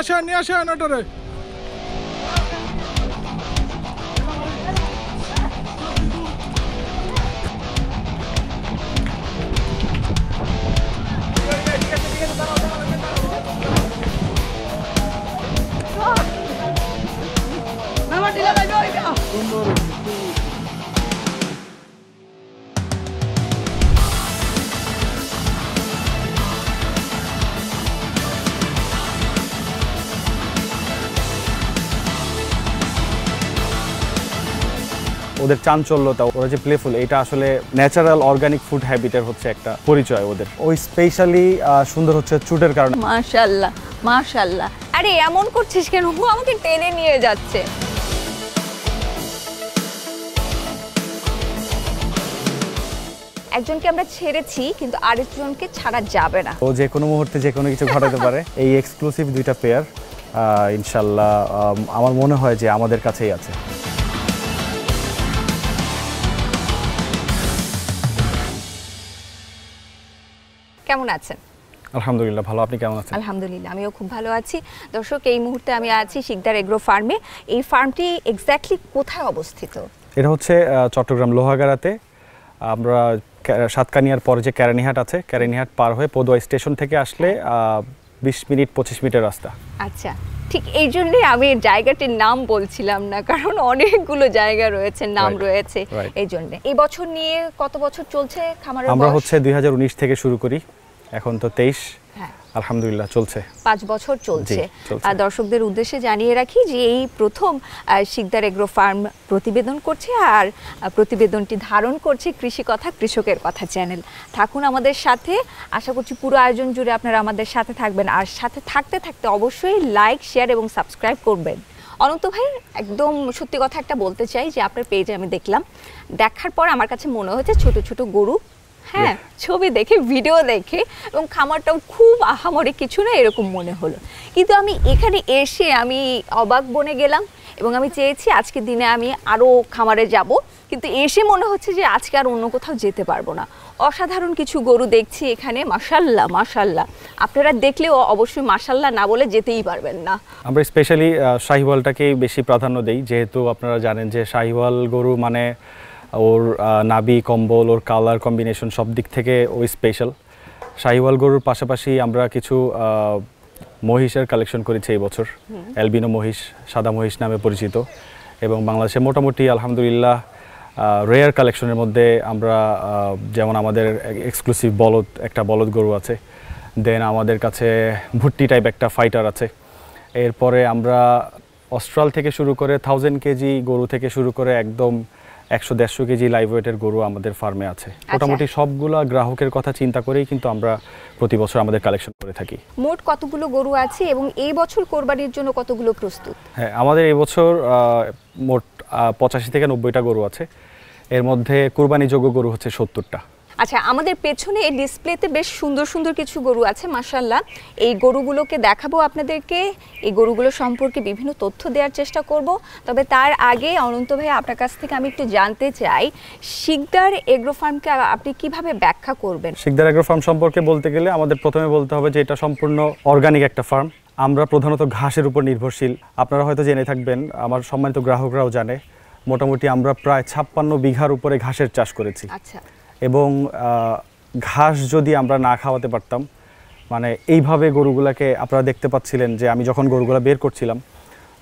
আসেন নিয়ে আসেন ওটারে ওদের চাঞ্চল্যতা ওরা যে প্লেফুল এটা আসলে ন্যাচারাল অর্গানিক ফুড হ্যাবিটের হচ্ছে একটা পরিচয় ওদের। ওই স্পেশালি সুন্দর হচ্ছে চুটের কারণে। মাশাল্লাহ মাশাল্লাহ। আরে এমন করছিস কেন? ও আমাকে টেনে নিয়ে যাচ্ছে। একজনকে আমরা ছেড়েছি কিন্তু আরেকজনকে ছাড়া যাবে না। ও যে কোনো মুহূর্তে যে কোনো কিছু ঘটাতে পারে। এই এক্সক্লুসিভ দুইটা পেয়ার ইনশাল্লাহ আম, আমার মনে হয় যে আমাদের কাছেই আছে। কেমন আছেন? আলহামদুলিল্লাহ ভালো। আপনি কেমন আছেন? আলহামদুলিল্লাহ আমিও খুব ভালো আছি। দর্শক এই মুহূর্তে আমি আছি শিকদার এগ্রো ফার্মে। এই ফার্মটি এক্স্যাক্টলি কোথায় অবস্থিত? এটা হচ্ছে চট্টগ্রাম লোহাগাড়াতে। আমরা সাতকানিয়ার পরে যে ক্যারানিহাট আছে ক্যারানিহাট পার হয়ে পদুয়া স্টেশন থেকে আসলে বিশ মিনিট পঁচিশ মিনিটের রাস্তা। আচ্ছা ঠিক এই জন্যই আমি জায়গাটির নাম বলছিলাম না কারণ অনেকগুলো জায়গা রয়েছে নাম রয়েছে এই জন্য। এই বছর নিয়ে কত বছর চলছে খামারের আমরা হচ্ছে দুই হাজার উনিশ থেকে শুরু করি। এখন তো তেইশ। হ্যাঁ। আলহামদুলিল্লাহ চলছে। পাঁচ বছর চলছে। আর দর্শকদের উদ্দেশ্যে জানিয়ে রাখি যে এই প্রথম শিকদার এগ্রো ফার্ম প্রতিবেদন করছে আর প্রতিবেদনটি ধারণ করছে কৃষি কথা কৃষকের কথা চ্যানেল। থাকুন আমাদের সাথে। আশা করছি পুরো আয়োজন জুড়ে আপনারা আমাদের সাথে থাকবেন। আর সাথে থাকতে থাকতে অবশ্যই লাইক শেয়ার এবং সাবস্ক্রাইব করবেন। অনন্ত ভাই একদম সত্যি কথা একটা বলতে চাই যে আপনার পেজে আমি দেখলাম। দেখার পর আমার কাছে মনে হয়েছে ছোট ছোট গরু। হ্যাঁ ছবি দেখে ভিডিও দেখে এবং খামারটাও খুব আহামরি কিছু না এরকম মনে হলো। কিন্তু আমি এখানে এসে আমি অবাক বনে গেলাম এবং আমি চেয়েছি আজকের দিনে আমি আরও খামারে যাব কিন্তু এসে মনে হচ্ছে যে আজকে আর অন্য কোথাও যেতে পারব না। অসাধারণ কিছু গরু দেখছি এখানে মাসাল্লাহ মাসাল্লাহ আপনারা দেখলেও অবশ্যই মাসাল্লাহ না বলে যেতেই পারবেন না। আমরা স্পেশালি শাহিওয়ালটাকেই বেশি প্রাধান্য দেই যেহেতু আপনারা জানেন যে শাহিওয়াল গরু মানে ওর নাবি কম্বল ওর কালার কম্বিনেশন সব দিক থেকে ওই স্পেশাল শাহিওয়াল গরুর পাশাপাশি আমরা কিছু মহিষের কালেকশন করেছি এই বছর। অ্যালবিনো মহিষ সাদা মহিষ নামে পরিচিত। এবং বাংলাদেশে মোটামুটি আলহামদুলিল্লাহ রেয়ার কালেকশনের মধ্যে আমরা যেমন আমাদের এক্সক্লুসিভ বলদ একটা বলদ গরু আছে। দেন আমাদের কাছে ভুট্টি টাইপ একটা ফাইটার আছে। এরপরে আমরা অস্ট্রাল থেকে শুরু করে থাউজেন্ড কেজি গরু থেকে শুরু করে একদম একশো দেড়শো কেজি লাইভ ওয়েটের গরু আমাদের ফার্মে আছে। মোটামুটি সবগুলা গ্রাহকের কথা চিন্তা করেই কিন্তু আমরা প্রতি বছর আমাদের কালেকশন করে থাকি। মোট কতগুলো গরু আছে এবং এই বছর কোরবানির জন্য কতগুলো প্রস্তুত? হ্যাঁ আমাদের এই বছর মোট পঁচাশি থেকে নব্বইটা গরু আছে। এর মধ্যে কোরবানিযোগ্য গরু হচ্ছে সত্তরটা। আচ্ছা আমাদের পেছনে এই ডিসপ্লেতে বেশ সুন্দর সুন্দর কিছু গরু আছে মাশাল্লাহ এই গরুগুলোকে দেখাবো আপনাদেরকে। এই গরুগুলো সম্পর্কে বিভিন্ন তথ্য দেওয়ার চেষ্টা করব। তবে তার আগে অনন্ত ভাই আপনার কাছ থেকে আমি একটু জানতে চাই শিকদার এগ্রো ফার্মকে আপনি কীভাবে ব্যাখ্যা করবেন? শিকদার অ্যাগ্রো ফার্ম সম্পর্কে বলতে গেলে আমাদের প্রথমে বলতে হবে যে এটা সম্পূর্ণ অর্গানিক একটা ফার্ম। আমরা প্রধানত ঘাসের উপর নির্ভরশীল। আপনারা হয়তো জেনে থাকবেন আমার সম্মানিত গ্রাহকরাও জানে মোটামুটি আমরা প্রায় ছাপ্পান্ন বিঘার উপরে ঘাসের চাষ করেছি। আচ্ছা। এবং ঘাস যদি আমরা না খাওয়াতে পারতাম মানে এইভাবে গরুগুলাকে আপনারা দেখতে পাচ্ছিলেন যে আমি যখন গরুগুলা বের করছিলাম,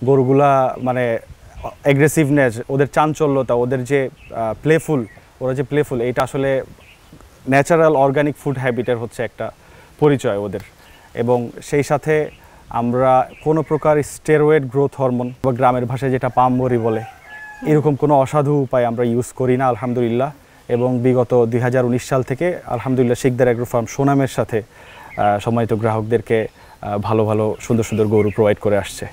গরুগুলা মানে অ্যাগ্রেসিভনেস ওদের চাঞ্চল্যতা, ওদের যে প্লেফুল ওরা যে প্লেফুল এটা আসলে ন্যাচারাল অর্গানিক ফুড হ্যাবিটের হচ্ছে একটা পরিচয় ওদের। এবং সেই সাথে আমরা কোনো প্রকার স্টেরয়েড গ্রোথ হরমোন বা গ্রামের ভাষায় যেটা পামবরি বলে, এরকম কোনো অসাধু উপায় আমরা ইউজ করি না, আলহামদুলিল্লাহ। এবং বিগত দুই হাজার উনিশ সাল থেকে আলহামদুলিল্লাহ শিকদার অ্যাগ্রো ফার্ম সুনামের সাথে সম্মানিত গ্রাহকদেরকে ভালো ভালো সুন্দর সুন্দর গরু প্রোভাইড করে আসছে।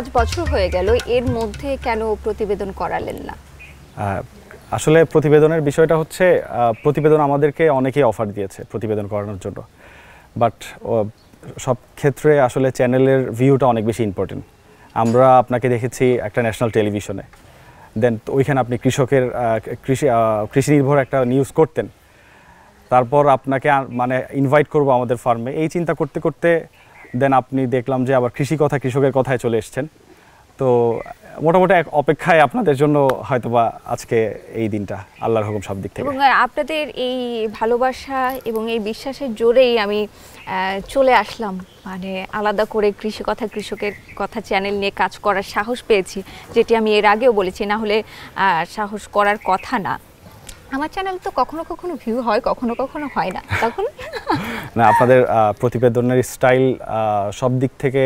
পাঁচ বছর হয়ে গেল, এর মধ্যে কেন প্রতিবেদন করালেন না? আসলে প্রতিবেদনের বিষয়টা হচ্ছে প্রতিবেদন আমাদেরকে অনেকেই অফার দিয়েছে প্রতিবেদন করানোর জন্য। বাট সব ক্ষেত্রে আসলে চ্যানেলের ভিউটা অনেক বেশি ইম্পর্টেন্ট আমরা আপনাকে দেখেছি একটা ন্যাশনাল টেলিভিশনে দেন ওইখানে আপনি কৃষকের কৃষি কৃষি নির্ভর একটা নিউজ করতেন। তারপর আপনাকে মানে ইনভাইট করব আমাদের ফার্মে এই চিন্তা করতে করতে দেন আপনি দেখলাম যে আবার কৃষি কথা, কৃষকের কথায় চলে এসছেন। তো মোটামুটি এক অপেক্ষায় আপনাদের জন্য হয়তোবা আজকে এই দিনটা, আল্লাহর হুকুম সব দিক থেকে। এবং আপনাদের এই ভালোবাসা এবং এই বিশ্বাসের জোরেই আমি চলে আসলাম। মানে আলাদা করে কৃষি কথা, কৃষকের কথা চ্যানেল নিয়ে কাজ করার সাহস পেয়েছি, যেটি আমি এর আগেও বলেছি। না হলে সাহস করার কথা না। আমার চ্যানেল তো কখনো কখনো ভিউ হয় কখনো কখনো হয় না। তখন না আপনাদের প্রতিবেদনের স্টাইল সব দিক থেকে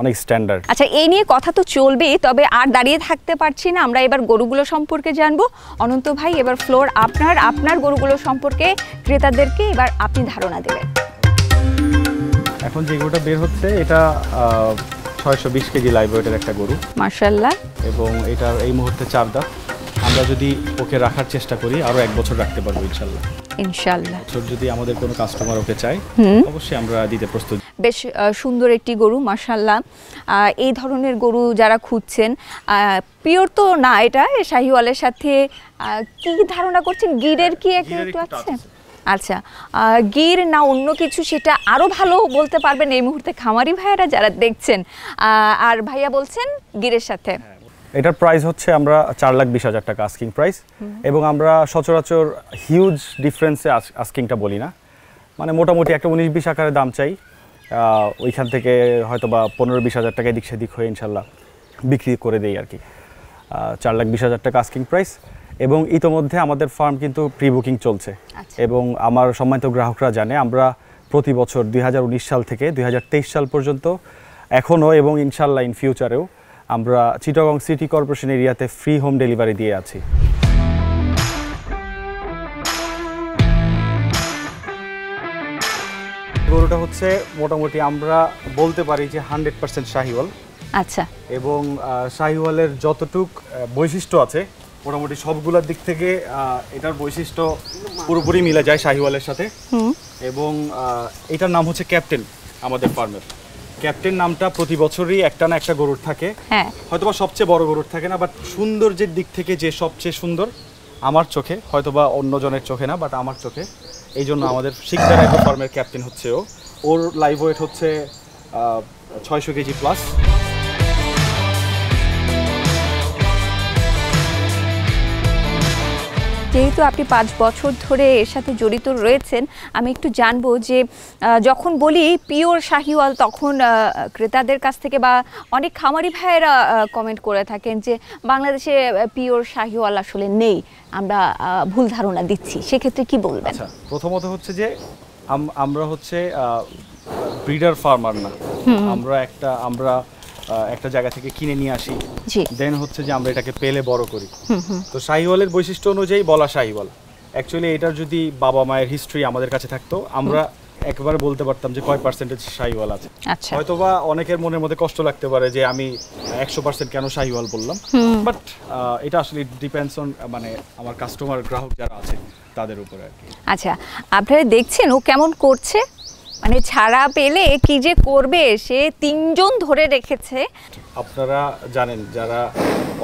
অনেক স্ট্যান্ডার্ড আচ্ছা এই নিয়ে কথা তো চলবেই তবে আর দাঁড়িয়ে থাকতে পারছি না। আমরা এবার গরুগুলো সম্পর্কে জানব। অনন্ত ভাই এবার ফ্লোর আপনার। আপনার গরুগুলো সম্পর্কে ক্রেতাদেরকে এবার আপনি ধারণা দেবেন। এখন যে গরুটা বের হচ্ছে এটা ছয়শো বিশ কেজি লাইভ ওয়েটের একটা গরু। মার্শাল্লাহ এবং এটা এই মুহূর্তে চার দাঁত আমরা যদি ওকে রাখার চেষ্টা করি আরও এক বছর রাখতে পারব ইনশাল্লাহ। ইনশাল্লাহ। বছর যদি আমাদের কোনো কাস্টমার ওকে চায় অবশ্যই আমরা দিতে প্রস্তুত। বেশ সুন্দর একটি গরু মার্শাল্লাহ এই ধরনের গরু যারা খুঁজছেন পিওর তো না এটা শাহিওয়ালের সাথে কি ধারণা করছেন? গিরের কি একটু একটু আছে? আচ্ছা গির না অন্য কিছু সেটা আরও ভালো বলতে পারবেন এই মুহূর্তে খামারি ভাইয়ারা যারা দেখছেন। আর ভাইয়া বলছেন গিরের সাথে। এটার প্রাইস হচ্ছে আমরা চার লাখ বিশ হাজার টাকা আস্কিং প্রাইস এবং আমরা সচরাচর হিউজ ডিফারেন্সে আস্কিংটা বলি না। মানে মোটামুটি একটা উনিশ বিশ আকারে দাম চাই। ওইখান থেকে হয়তো বা পনেরো বিশ হাজার টাকা এদিক সেদিক হয়ে ইনশাল্লাহ বিক্রি করে দেই আর কি। চার লাখ বিশ হাজার টাকা আস্কিং প্রাইস এবং ইতোমধ্যে আমাদের ফার্ম কিন্তু প্রি বুকিং চলছে। আচ্ছা। এবং আমার সম্মানিত গ্রাহকরা জানে আমরা প্রতি বছর দুই হাজার উনিশ সাল থেকে দুই হাজার তেইশ সাল পর্যন্ত এখনও এবং ইনশাল্লাহ ইন ফিউচারেও আমরা চিটাগং সিটি কর্পোরেশন এরিয়াতে ফ্রি হোম ডেলিভারি দিয়ে আছি। গরুটা হচ্ছে মোটামুটি আমরা বলতে পারি যে হান্ড্রেড পার্সেন্ট শাহিওয়াল। আচ্ছা। এবং শাহিওয়ালের যতটুক বৈশিষ্ট্য আছে মোটামুটি সবগুলোর দিক থেকে এটার বৈশিষ্ট্য পুরোপুরি মিলে যায় শাহিওয়ালের সাথে। এবং এটার নাম হচ্ছে ক্যাপ্টেন আমাদের ফার্মের। ক্যাপ্টেন নামটা প্রতি বছরই একটা না একটা গরুর থাকে। হ্যাঁ। হয়তোবা সবচেয়ে বড় গরুর থাকে না বাট সৌন্দর্যের দিক থেকে যে সবচেয়ে সুন্দর আমার চোখে হয়তো হয়তোবা অন্যজনের চোখে না বাট আমার চোখে এই জন্য আমাদের শিকদার অ্যাগ্রো ফার্মের ক্যাপ্টেন হচ্ছে ও। ওর লাইভ ওয়েট হচ্ছে ছয়শো কেজি প্লাস যেহেতু আপনি পাঁচ বছর ধরে এর সাথে জড়িত রয়েছেন আমি একটু জানব যে যখন বলি পিওর শাহিওয়াল তখন ক্রেতাদের কাছ থেকে বা অনেক খামারি ভাইয়েরা কমেন্ট করে থাকেন যে বাংলাদেশে পিওর শাহিওয়াল আসলে নেই আমরা ভুল ধারণা দিচ্ছি। সেক্ষেত্রে কি বলবেন? আচ্ছা প্রথমত হচ্ছে যে আমরা হচ্ছে ব্রিডার ফার্মার না। আমরা একটা আমরা একটা জায়গা থেকে কিনে নিয়ে আসি। দেন হচ্ছে যে আমরা এটাকে পেলে বড় করি। তো শাহিওয়ালের বৈশিষ্ট্য অনুযায়ী বলা শাহিওয়াল অ্যাকচুয়ালি এটার যদি বাবা মায়ের হিস্ট্রি আমাদের কাছে থাকতো আমরা একবার বলতে পারতাম যে কয় পার্সেন্টেজ শাহিওয়াল আছে। আচ্ছা। হয়তোবা অনেকের মনের মধ্যে কষ্ট লাগতে পারে যে আমি একশো পার্সেন্ট কেন শাহিওয়াল বললাম। বাট এটা আসলে ডিপেন্ডস অন মানে আমার কাস্টমার গ্রাহক যারা আছে তাদের উপরে আর কি। আচ্ছা আপনারা দেখছেন ও কেমন করছে? মানে ছাড়া পেলে কি যে করবে সে তিনজন ধরে রেখেছে। আপনারা জানেন যারা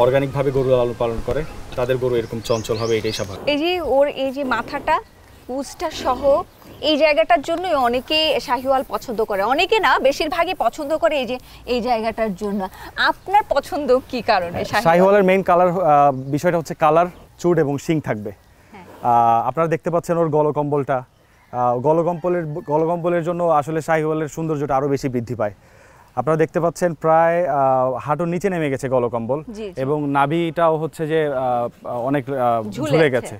অর্গানিকভাবে গরু লালন পালন করে তাদের গরু এরকম চঞ্চল হবে এটাই স্বাভাবিক। এই যে ওর এই যে মাথাটা পুজটা সহ এই জায়গাটার জন্যই অনেকে শাহিওয়াল পছন্দ করে। অনেকে না বেশিরভাগই পছন্দ করে এই যে এই জায়গাটার জন্য। আপনার পছন্দ কি কারণে শাহিওয়াল? শাহিওয়ালের মেইন কালার বিষয়টা হচ্ছে কালার চুট এবং শিং থাকবে। হ্যাঁ। আপনারা দেখতে পাচ্ছেন ওর গলকম্বলটা। আহ, গলকম্বলের গলকম্বলের জন্য আসলে শাহিওয়ালের সৌন্দর্যটা আরও বেশি বৃদ্ধি পায়। আপনারা দেখতে পাচ্ছেন প্রায় হাঁটুর নিচে নেমে গেছে গলকম্বল। এবং নাভিটাও হচ্ছে যে অনেক ঝুলে গেছে।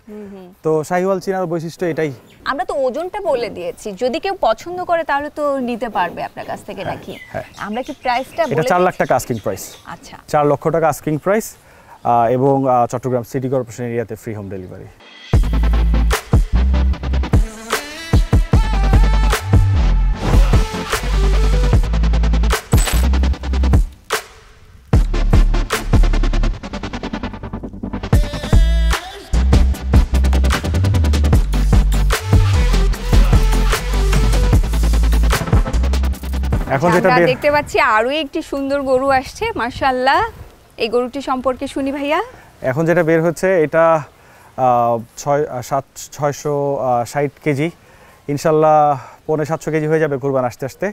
তো শাহিওয়াল চিনার বৈশিষ্ট্য এটাই। আমরা তো ওজনটা বলে দিয়েছি। যদি কেউ পছন্দ করে তাহলে তো নিতে পারবে আপনার কাছ থেকে নাকি? হ্যাঁ। আমরা কি প্রাইসটা এটা চার লাখ টাকা আস্কিং প্রাইস আচ্ছা। চার লক্ষ টাকা আস্কিং প্রাইস এবং চট্টগ্রাম সিটি কর্পোরেশন এরিয়াতে ফ্রি হোম ডেলিভারি এখন যেটা আমরা দেখতে পাচ্ছি আরও একটি সুন্দর গরু আসছে মাশাআল্লাহ। এই গরুটি সম্পর্কে শুনি ভাইয়া। এখন যেটা বের হচ্ছে এটা ছয় সাত ছয়শো ষাট কেজি। ইনশাল্লাহ পৌনে সাতশো কেজি হয়ে যাবে কুরবান আসতে আসতে।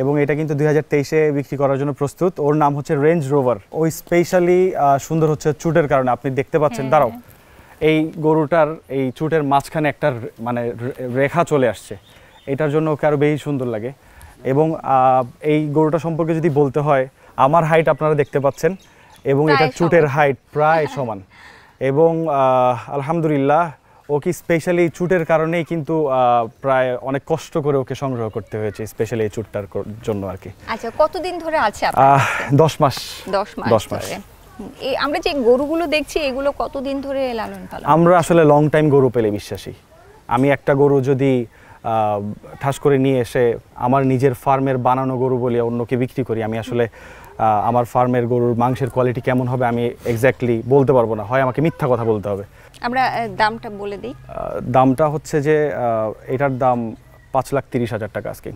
এবং এটা কিন্তু দুই হাজার তেইশে বিক্রি করার জন্য প্রস্তুত। ওর নাম হচ্ছে রেঞ্জ রোভার ওই স্পেশালি সুন্দর হচ্ছে চুটের কারণে আপনি দেখতে পাচ্ছেন। হ্যাঁ। দাঁড়াও। এই গরুটার এই চুটের মাঝখানে একটা মানে রেখা চলে আসছে। এটার জন্য ওকে আরও বেশি সুন্দর লাগে। এবং এই গরুটা সম্পর্কে যদি বলতে হয় আমার হাইট আপনারা দেখতে পাচ্ছেন এবং এটা চুটের হাইট প্রায় সমান। এবং আলহামদুলিল্লাহ ও কি স্পেশালি চুটের কারণেই কিন্তু প্রায় অনেক কষ্ট করে ওকে সংগ্রহ করতে হয়েছে স্পেশালি এই চুটটার জন্য আর কি। আচ্ছা কতদিন ধরে আছে দশ মাস। দশ মাস দশ মাস। আমরা যে গরুগুলো দেখছি এগুলো কতদিন ধরে লালন পালন আমরা আসলে লং টাইম গরু পেলে বিশ্বাসী। আমি একটা গরু যদি ঠাস করে নিয়ে এসে আমার নিজের ফার্মের বানানো গরু বলে অন্যকে বিক্রি করি। আমি আসলে আমার ফার্মের গরুর মাংসের কোয়ালিটি কেমন হবে আমি এক্স্যাক্টলি বলতে পারব না। হয় আমাকে মিথ্যা কথা বলতে হবে। আমরা দামটা বলে দিই। দামটা হচ্ছে যে এটার দাম পাঁচ লাখ তিরিশ হাজার টাকা আজকে।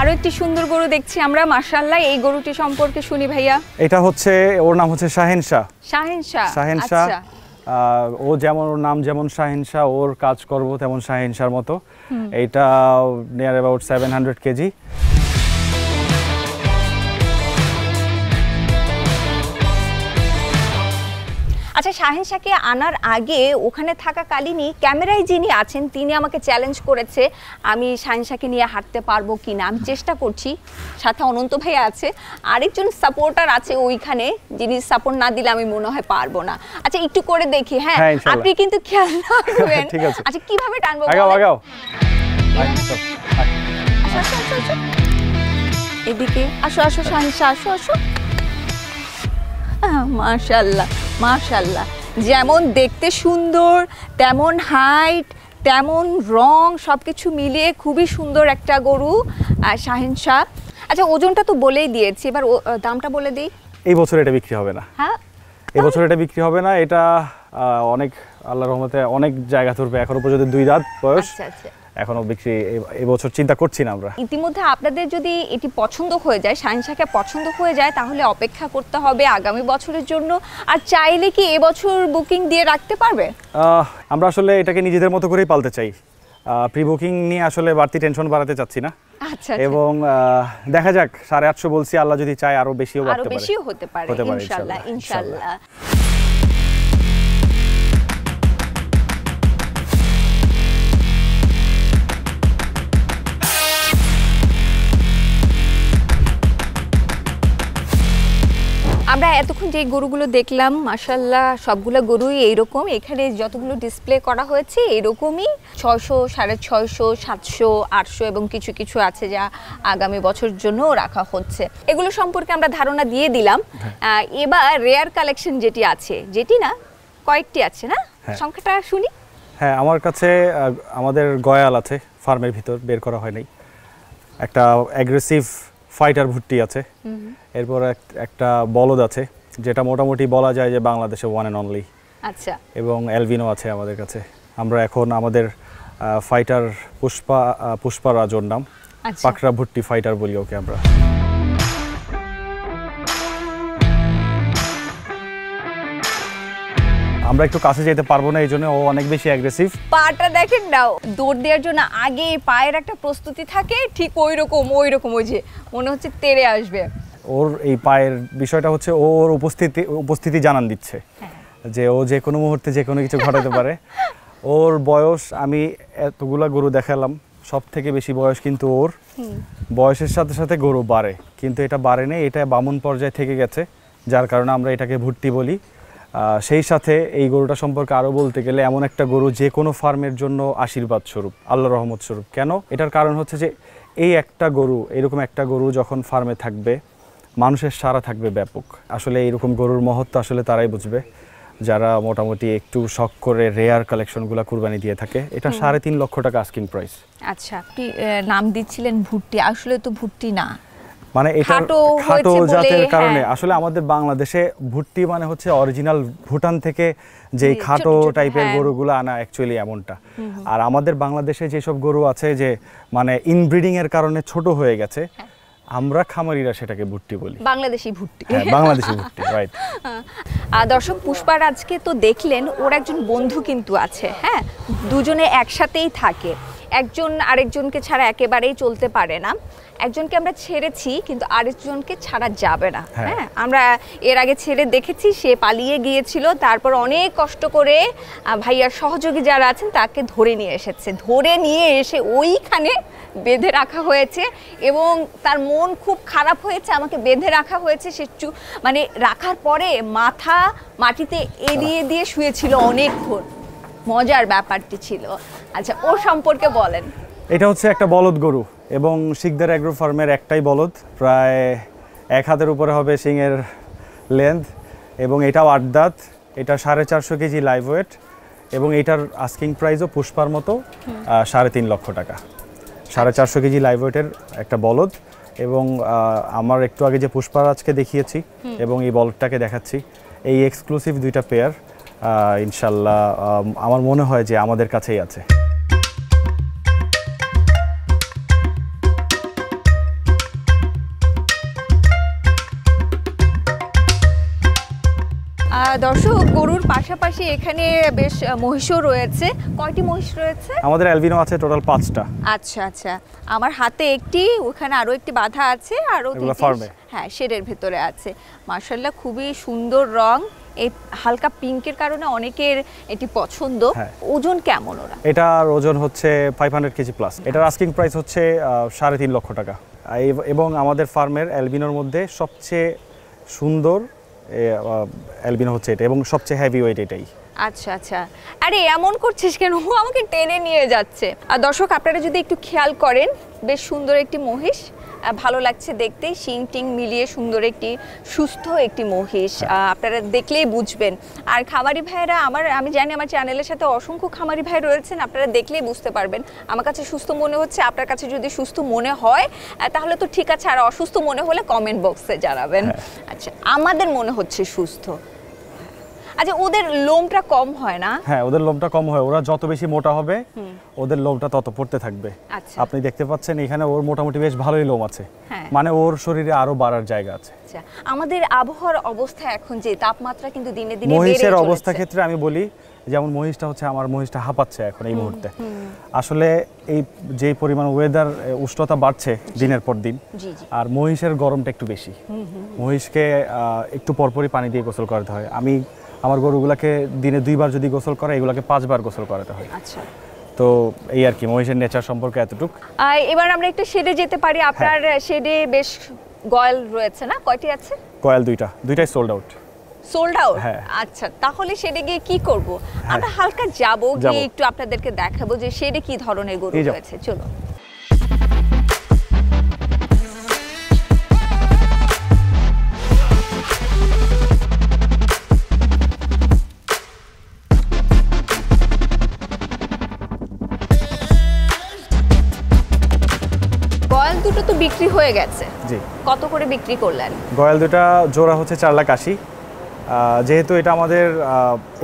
আরও একটি সুন্দর গরু দেখছি আমরা মাশাআল্লাহ এই গরুটি সম্পর্কে শুনি ভাইয়া। এটা হচ্ছে ওর নাম হচ্ছে শাহেন শাহ। শাহিন শাহ শাহেন শাহ আচ্ছা আহ, ও যেমন ওর নাম যেমন শাহেন শাহ ওর কাজ করব তেমন শাহেন শাহর মতো। এটা near about seven hundred KG. Shaheen শাহকে আনার আগে ওখানে থাকা কালীনই ক্যামেরায় যিনি আছেন তিনি আমাকে চ্যালেঞ্জ করেছে আমি শাহিন শাহকে নিয়ে হাঁটতে পারব কি না আমি চেষ্টা করছি। সাথে অনন্ত ভাই আছে আরেকজন সাপোর্টার আছে ওইখানে যিনি সাপোর্ট না দিলে আমি মনে হয় পারব না। আচ্ছা একটু করে দেখি হ্যাঁ? হ্যাঁ, আপনি কিন্তু খেয়াল রাখবেন আচ্ছা কীভাবে টানবো আগাও আগাও। আয়, আসো, আসো, আসো, আসো। এদিকে আসো আসো শাহিনশা আসো আসো। মাশাল্লাহ মাশাল্লাহ যেমন দেখতে সুন্দর তেমন হাইট তেমন রং সব কিছু মিলিয়ে খুবই সুন্দর একটা গরু আর শাহিন শাহ। আচ্ছা ওজনটা তো বলেই দিয়েছি এবার দামটা বলে দিই। এই বছর এটা বিক্রি হবে না। হ্যাঁ? এবছর এটা বিক্রি হবে না এটা অনেক আল্লাহ রহমতে অনেক জায়গা ধরবে এখনও পর্যন্ত দুই রাত বয়স। আচ্ছা আচ্ছা। এখনও বিক্রি এবছর চিন্তা করছি না আমরা। ইতিমধ্যে আপনাদের যদি এটি পছন্দ হয়ে যায় শাহিনশাকে পছন্দ হয়ে যায় তাহলে অপেক্ষা করতে হবে আগামী বছরের জন্য। আর চাইলে কি এবছর বুকিং দিয়ে রাখতে পারবে? আমরা আসলে এটাকে নিজেদের মতো করেই পালতে চাই। প্রি বুকিং নিয়ে আসলে বাড়তি টেনশন বাড়াতে চাচ্ছি না। আচ্ছা এবং দেখা যাক সাড়ে আটশো বলছি আল্লাহ যদি চায় আরও বেশিও বাড়তে পারে। হতে পারে, ইনশাল্লাহ। ইনশাল্লাহ, আমরা এতক্ষণ যে গরুগুলো দেখলাম মাসাল্লাহ সবগুলো গরুই এইরকম। এখানে যতগুলো ডিসপ্লে করা হয়েছে এরকমই ছয়শো সাড়ে ছয়শো সাতশো আটশো এবং কিছু কিছু আছে যা আগামী বছর জন্য রাখা হচ্ছে। এগুলো সম্পর্কে আমরা ধারণা দিয়ে দিলাম। এবার রেয়ার কালেকশন যেটি আছে যেটি না কয়েকটি আছে না? হ্যাঁ। সংখ্যাটা শুনি। হ্যাঁ আমার কাছে আমাদের গয়াল আছে ফার্মের ভিতর বের করা হয় নাই। একটা অ্যাগ্রেসিভ ফাইটার ভুট্টি আছে। এরপর এক- একটা বলদ আছে যেটা মোটামুটি বলা যায় যে বাংলাদেশে ওয়ান অ্যান্ড অনলি আচ্ছা। এবং অ্যালভিনো আছে আমাদের কাছে। আমরা এখন আমাদের ফাইটার পুষ্পা পুষ্পা রাজর নাম। পাকরা পাকড়া ভুট্টি ফাইটার বলি ওকে আমরা। আমরা একটু কাছে যেতে পারব না এই জন্য ও অনেক বেশি অ্যাগ্রেসিভ পাটা দেখেন না দৌড় দেওয়ার জন্য আগে পায়ের একটা প্রস্তুতি থাকে ঠিক ওই রকম ওই রকম ওই যে মনে হচ্ছে তেড়ে আসবে। ওর এই পায়ের বিষয়টা হচ্ছে ও ওর উপস্থিতি উপস্থিতি জানান দিচ্ছে হ্যাঁ। যে ও যে কোনো মুহূর্তে যে কোনো কিছু ঘটাতে পারে। ওর বয়স আমি এতগুলা গরু দেখালাম সব থেকে বেশি বয়স কিন্তু ওর। বয়সের সাথে সাথে গরু বাড়ে কিন্তু এটা বাড়ে নেই এটা বামুন পর্যায়ে থেকে গেছে যার কারণে আমরা এটাকে ভুট্টি বলি। সেই সাথে এই গরুটা সম্পর্কে আরও বলতে গেলে এমন একটা গরু যে কোনো ফার্মের জন্য আশীর্বাদ স্বরূপ আল্লাহ রহমত স্বরূপ। কেন? এটার কারণ হচ্ছে যে এই একটা গরু এরকম একটা গরু যখন ফার্মে থাকবে মানুষের সারা থাকবে ব্যাপক। আসলে এইরকম গরুর মহত্ব আসলে তারাই বুঝবে। যারা মোটামুটি একটু শখ করে রেয়ার কালেকশনগুলো কুরবানি দিয়ে থাকে এটা সাড়ে তিন লক্ষ টাকা আস্কিং প্রাইস আচ্ছা আপনি নাম দিচ্ছিলেন ভুট্টি আসলে তো ভুট্টি না। মানে এটা খাটো জাতের কারণে। হ্যাঁ। আসলে আমাদের বাংলাদেশে ভুট্টি মানে হচ্ছে অরিজিনাল ভুটান থেকে যে খাটো টাইপের হ্যাঁ। গরুগুলো আনা অ্যাকচুয়ালি এমনটা। আর আমাদের বাংলাদেশে যেসব গরু আছে যে মানে ইনব্রিডিং এর কারণে ছোট হয়ে গেছে হ্যাঁ। আমরা খামারিরা সেটাকে ভুট্টি বলি। বাংলাদেশি ভুট্টি। হ্যাঁ বাংলাদেশি ভুট্টি রাইট আর দর্শক পুষ্পার আজকে তো দেখলেন ওর একজন বন্ধু কিন্তু আছে হ্যাঁ? দুজনে একসাথেই থাকে। একজন আরেকজনকে ছাড়া একেবারেই চলতে পারে না। একজনকে আমরা ছেড়েছি কিন্তু আরেকজনকে ছাড়া যাবে না। হ্যাঁ। হ্যাঁ আমরা এর আগে ছেড়ে দেখেছি সে পালিয়ে গিয়েছিল তারপর অনেক কষ্ট করে ভাইয়ার সহযোগী যারা আছেন তাকে ধরে নিয়ে এসেছে। ধরে নিয়ে এসে ওইখানে বেঁধে রাখা হয়েছে এবং তার মন খুব খারাপ হয়েছে আমাকে বেঁধে রাখা হয়েছে। সে চু- মানে রাখার পরে মাথা মাটিতে এড়িয়ে দিয়ে শুয়েছিল অনেকক্ষণ। মজার ব্যাপারটি ছিল। আচ্ছা ওর সম্পর্কে বলেন। এটা হচ্ছে একটা বলদ গরু এবং শিকদার অ্যাগ্রো ফার্মের একটাই বলদ। প্রায় এক হাতের উপরে হবে সিংয়ের লেন্থ এবং এটাও আট দাঁত। এটা সাড়ে চারশো কেজি লাইভ ওয়েট এবং এটার আস্কিং প্রাইসও পুষ্পার মতো সাড়ে তিন লক্ষ টাকা। সাড়ে চারশো কেজি লাইভ ওয়েটের একটা বলদ এবং আমার একটু আগে যে পুষ্পার আজকে দেখিয়েছি এবং এই বলদটাকে দেখাচ্ছি। এই এক্সক্লুসিভ দুইটা পেয়ার ইনশাল্লাহ আমার মনে হয় যে আমাদের কাছেই আছে। দর্শক গরুর পাশাপাশি এখানে বেশ মহিষও রয়েছে। কয়টি মহিষ রয়েছে? আমাদের অ্যালবিনো আছে টোটাল পাঁচটা। আচ্ছা আচ্ছা। আমার হাতে একটি ওখানে আরও একটি বাধা আছে আরও হ্যাঁ শেডের ভেতরে আছে। মার্শাল্লাহ খুবই সুন্দর রং। এই হালকা পিঙ্কের কারণে অনেকের এটি পছন্দ। হ্যাঁ। ওজন কেমন ওরা? এটার ওজন হচ্ছে ফাইভ হান্ড্রেড কেজি প্লাস এটার আস্কিং প্রাইস হচ্ছে সাড়ে তিন লক্ষ টাকা। এবং আমাদের ফার্মের অ্যালবিনোর মধ্যে সবচেয়ে সুন্দর অ্যালবিনো হচ্ছে এটা এবং সবচেয়ে হেভি ওয়েট এটাই। আচ্ছা আচ্ছা। আরে, এমন করছিস কেন? ও আমাকে টেনে নিয়ে যাচ্ছে। আর দর্শক, আপনারা যদি একটু খেয়াল করেন, বেশ সুন্দর একটি মহিষ। ভালো লাগছে দেখতে। শিং টিং মিলিয়ে সুন্দর একটি সুস্থ একটি মহিষ। আপনারা দেখলেই বুঝবেন। আর খামারি ভাইয়েরা আমার আমি জানি আমার চ্যানেলের সাথে অসংখ্য খামারি ভাই রয়েছেন আপনারা দেখলেই বুঝতে পারবেন। আমার কাছে সুস্থ মনে হচ্ছে আপনার কাছে যদি সুস্থ মনে হয় তাহলে তো ঠিক আছে আর অসুস্থ মনে হলে কমেন্ট বক্সে জানাবেন। আচ্ছা আমাদের মনে হচ্ছে সুস্থ। আচ্ছা ওদের লোমটা কম হয় না? হ্যাঁ ওদের লোমটা কম হয়। ওরা যত বেশি মোটা হবে ওদের লোমটা তত পড়তে থাকবে। আচ্ছা। আপনি দেখতে পাচ্ছেন এখানে ওর মোটামুটি বেশ ভালোই লোম আছে। হ্যাঁ। মানে ওর শরীরে আরও বাড়ার জায়গা আছে। আচ্ছা আমাদের আবহাওয়ার অবস্থা এখন যে তাপমাত্রা কিন্তু দিনে দিনে মহিষের। অবস্থা ক্ষেত্রে আমি বলি যেমন মহিষটা হচ্ছে আমার মহিষটা হাঁপাচ্ছে এখন এই মুহূর্তে। আসলে এই যে পরিমাণ ওয়েদার উষ্ণতা বাড়ছে দিনের পর দিন আর মহিষের গরমটা একটু বেশি। মহিষকে একটু পরপরই পানি দিয়ে গোসল করাতে হয়। আমি আমার গরুগুলাকে দিনে দুইবার যদি গোসল করে এগুলাকে পাঁচবার গোসল করাতে হয়। আচ্ছা। তো এই আর কি মহিষের নেচার সম্পর্কে এতটুক। এবার আমরা একটু শেডে যেতে পারি। আপনার শেডে বেশ গয়েল রয়েছে না? কয়টি আছে? কয়েল দুইটা। দুইটাই সোল্ড আউট সোল্ড আউট হ্যাঁ। আচ্ছা তাহলে শেডে গিয়ে কি করব? আমরা হালকা যাব। গিয়ে একটু আপনাদেরকে দেখাবো যে শেডে কি ধরনের গরু রয়েছে। চলো বিক্রি হয়ে গেছে। জি। কত করে বিক্রি করলেন? গয়াল দুটা জোড়া হচ্ছে চার লাখ আশি। যেহেতু এটা আমাদের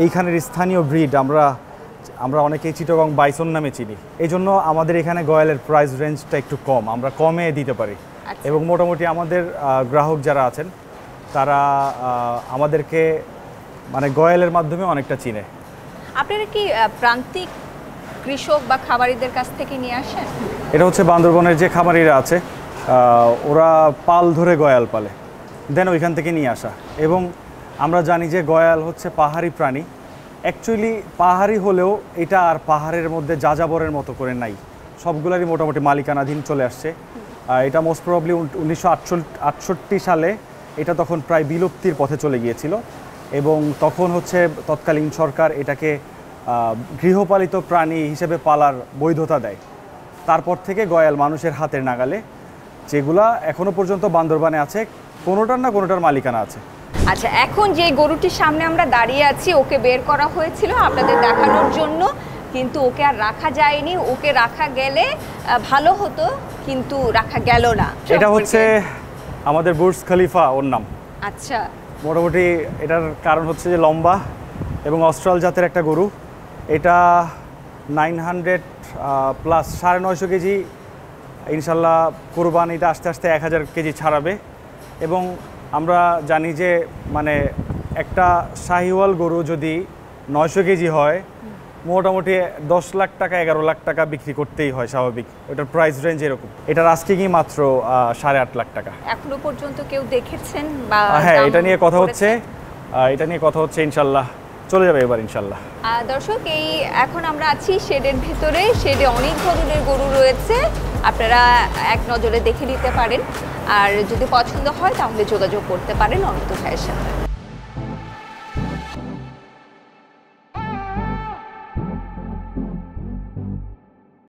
এইখানের স্থানীয় ব্রিড আমরা আমরা অনেকেই চিটগং বাইসন নামে চিনি। এই জন্য আমাদের এখানে গয়ালের প্রাইস রেঞ্জটা একটু কম আমরা কমে দিতে পারি। আচ্ছা। এবং মোটামুটি আমাদের গ্রাহক যারা আছেন তারা আমাদেরকে মানে গয়ালের মাধ্যমে অনেকটা চিনে। আপনারা কি প্রান্তিক কৃষক বা খামারিদের কাছ থেকে নিয়ে আসেন? এটা হচ্ছে বান্দরবনের যে খামারিরা আছে ওরা পাল ধরে গয়াল পালে। দেন ওইখান থেকে নিয়ে আসা। এবং আমরা জানি যে গয়াল হচ্ছে পাহাড়ি প্রাণী। অ্যাকচুয়ালি পাহাড়ি হলেও এটা আর পাহাড়ের মধ্যে যাযাবরের মতো করে নাই। সবগুলারই মোটামুটি মালিকানাধীন চলে আসছে। এটা মোস্ট প্রবলি উনিশশো আটষট্টি সালে এটা তখন প্রায় বিলুপ্তির পথে চলে গিয়েছিল। এবং তখন হচ্ছে তৎকালীন সরকার এটাকে গৃহপালিত প্রাণী হিসেবে পালার বৈধতা দেয়। তারপর থেকে গয়াল মানুষের হাতের নাগালে যেগুলা এখনও পর্যন্ত বান্দরবানে আছে কোনোটার না কোনোটার মালিকানা আছে। আচ্ছা এখন যে গরুটির সামনে আমরা দাঁড়িয়ে আছি ওকে বের করা হয়েছিল আপনাদের দেখানোর জন্য কিন্তু ওকে আর রাখা যায়নি। ওকে রাখা গেলে ভালো হতো কিন্তু রাখা গেল না। এটা হচ্ছে আমাদের বুর্জ খলিফা ওর নাম। আচ্ছা। মোটামুটি এটার কারণ হচ্ছে যে লম্বা এবং অস্ট্রাল জাতের একটা গরু। এটা নাইন হান্ড্রেড প্লাস সাড়ে নয়শো কেজি ইনশাল্লাহ কোরবানিতে আস্তে আস্তে এক হাজার কেজি ছাড়াবে। এবং আমরা জানি যে মানে একটা শাহিওয়াল গরু যদি নয়শো কেজি হয় মোটামুটি দশ লাখ টাকা এগারো লাখ টাকা বিক্রি করতেই হয় স্বাভাবিক। ওটার প্রাইস রেঞ্জ এরকম। এটার আস্কিংই মাত্র সাড়ে আট লাখ টাকা। এখনও পর্যন্ত কেউ দেখেছেন বা হ্যাঁ এটা নিয়ে কথা হচ্ছে এটা নিয়ে কথা হচ্ছে ইনশাল্লাহ। চলে যাবে এবার ইনশাল্লাহ। দর্শক, এই এখন আমরা আছি শেডের ভিতরে। শেডে অনেক ধরনের গরু রয়েছে। আপনারা এক নজরে দেখে নিতে পারেন। আর যদি পছন্দ হয়, তাহলে যোগাযোগ করতে পারেন অনন্ত ভাইয়ের সাথে।